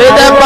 Nereden